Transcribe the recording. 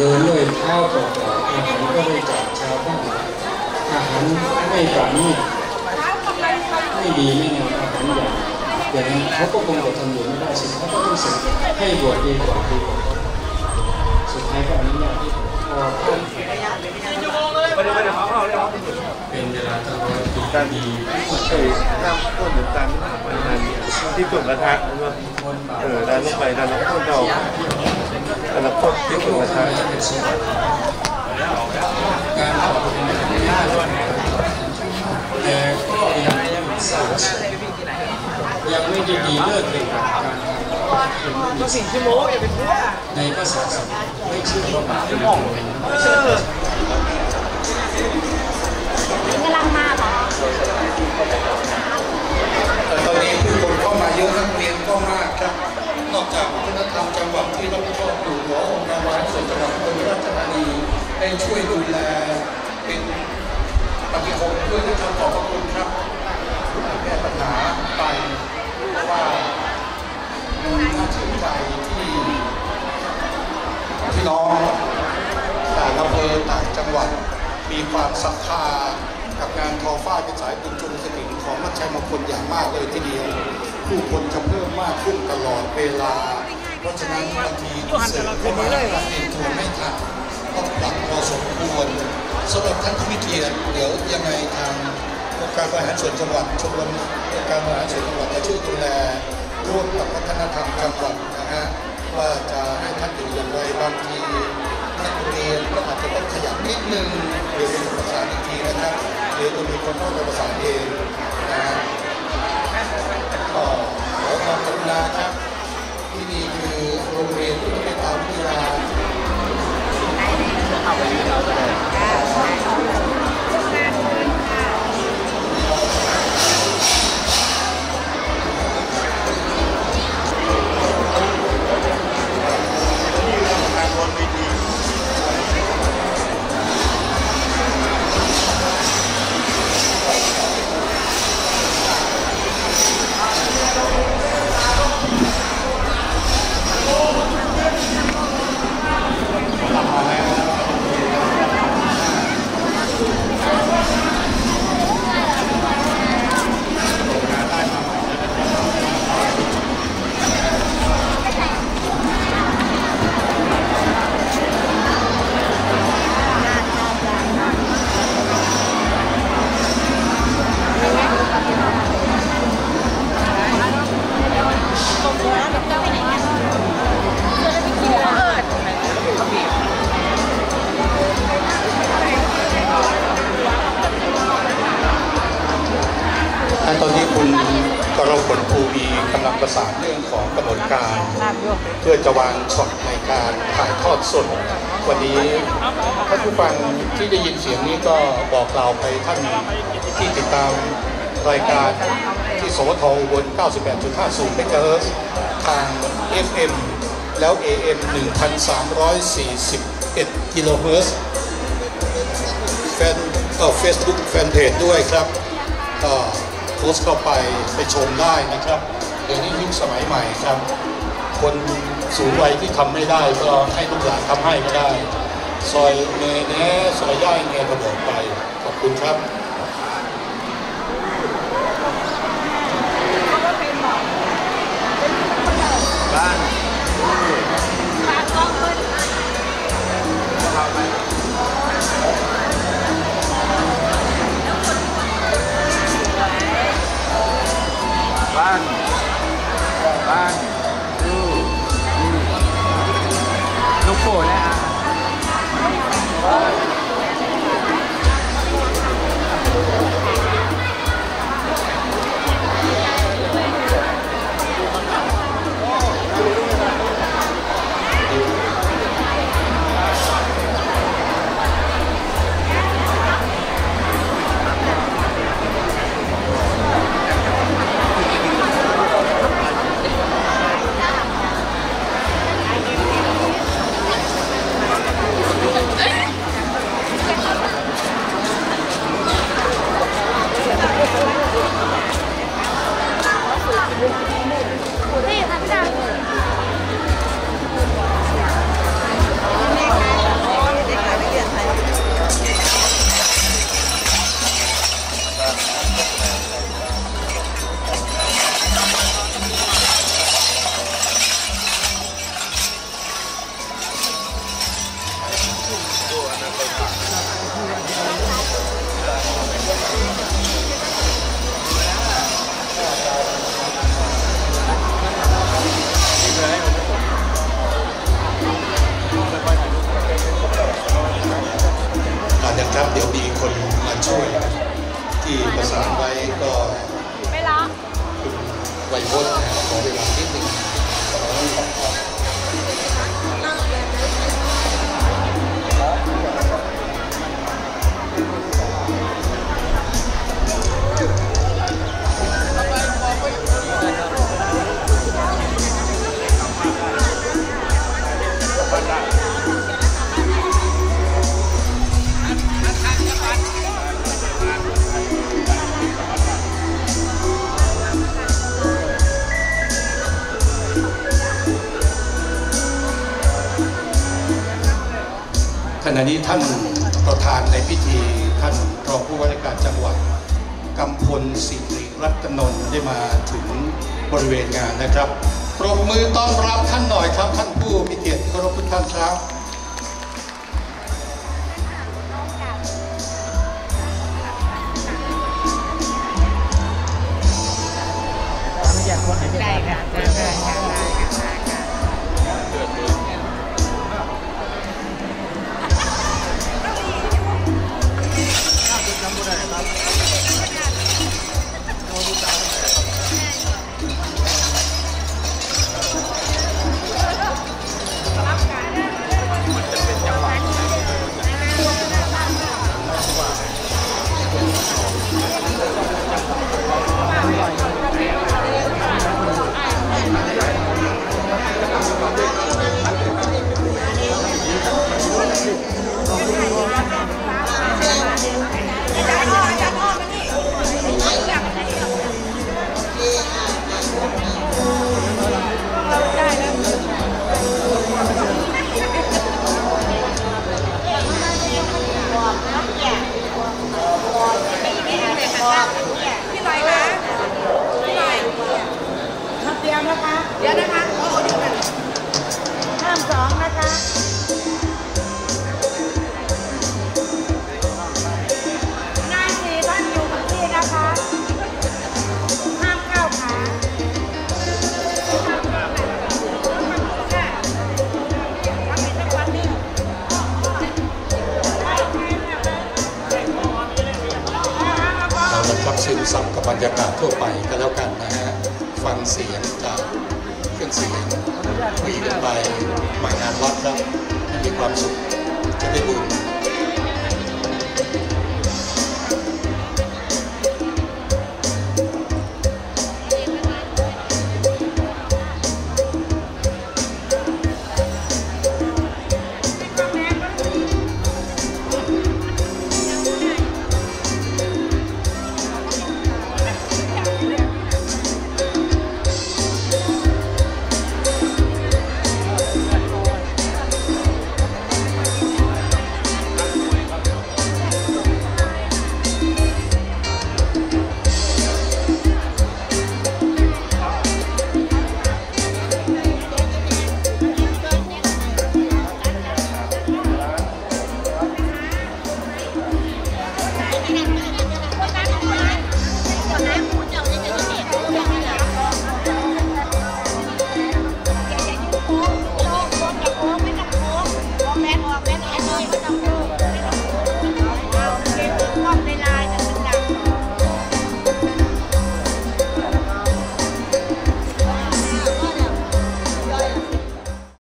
เดินด้วยเท้าเปล่าๆอาหารก็ได้จากชาวบ้านอาหารไม่ปราณีตไม่ดีไม่งามอาหารอย่างอย่างนั้นเขาก็คงจะทำอยู่ไม่ได้สิเขาก็ต้องสึกให้บวชดีกว่าดีกว่าสุดท้ายก็อนุญาตที่พอท่านเป็นเวลาตั้งร้อยปีการดีเคยน้ำข้นเหมือนกันที่จุดกระทะว่าเออด้านลงไปด้านน้ำข้นเรา อนาคตที่จุดกระทะการทำเป็นหน้าด้วยแต่ก็ยังสาวยังไม่ด้ดีเลิศเลยการทำก็สี่ชั่โมงอย่าไปทั่วในภาษาสมัยไม่ชื่อว่าบาเป็นของเป็นเออ ได้ช่วยดูแลเป็นปฏิคมด้วยนะครับขอบพระคุณครับแก้ปัญหาไปเพราะว่ามันน่าชื่นใจที่พี่น้องต่างอำเภอต่างจังหวัด มีความศรัทธากับงานทอฟ้าเป็นสายบุญจุนสถิงของมัชชัยมงคลอย่างมากเลยทีเดียวผู้คนจะเพิ่มมากขึ้นตลอดเวลา เพราะฉะนั้นบางทีเสร็จเข้ามาเตรียมตัวไม่ทัน ต้องปรับพอสมควรสำหรับท่านผู้มีเกียรติเดี๋ยวยังไงทางองค์การบริหารส่วนจังหวัดชมรมองค์การบริหารส่วนจังหวัดจะช่วยดูแลร่วมกับวัฒนธรรมจังหวัดนะฮะว่าจะให้ท่านอยู่อย่างไรบางทีนักเรียนก็อาจจะต้องขยับนิดนึงหรือเป็นภาษาอีกทีนะครับหรือจะมีคนต้องไปประสาเองนะฮะก็ขอความกรุณาครับที่นี่คือโรงเรียนที่ไม่ตามวิทยา ท ตอนนี้คุณกรกฎภูมีกำลังประสานเรื่องของกำหนดการ เพื่อจะวางช็อตในการถ่ายทอดสด วันนี้ท่านผู้ฟังที่ได้ยินเสียงนี้ก็บอกกล่าวไปท่านที่ติดตามรายการที่สวทอุบล 98.50เมกะเฮิรตซ์ ทาง FM แล้ว AM 1,341กิโลเฮิรตซ์แฟนเอ่อ Facebook แฟนเพจด้วยครับก็โพสต์เข้าไปไปชมได้นะครับเดี๋ยวนี้ยุคสมัยใหม่ครับ คนสูงวัยที่ทำไม่ได้ก็ให้ลูกหลานทำให้ก็ได้ ซอยเนยแน่ซอยย่ายเนยกระบอกไป ขอบคุณครับ บ้า 喺個未啦，維穩，我哋話呢邊。 ณะนี้ท่านประธานในพิธีท่านรองผู้ว่าราชการจังหวัดกำพลสิริรัตนนท์ได้มาถึงบริเวณงานนะครับปรบมือต้อนรับท่านหน่อยครับ ท่านผู้มีเกียรติเคารพทุกท่านครับ บรรยากาศทั่วไปก็แล้วกันนะฮะฟังเสียงจากเครื่องเสียงคุยกันไปมางานวัดครับให้มีความสุขจะได้บุญ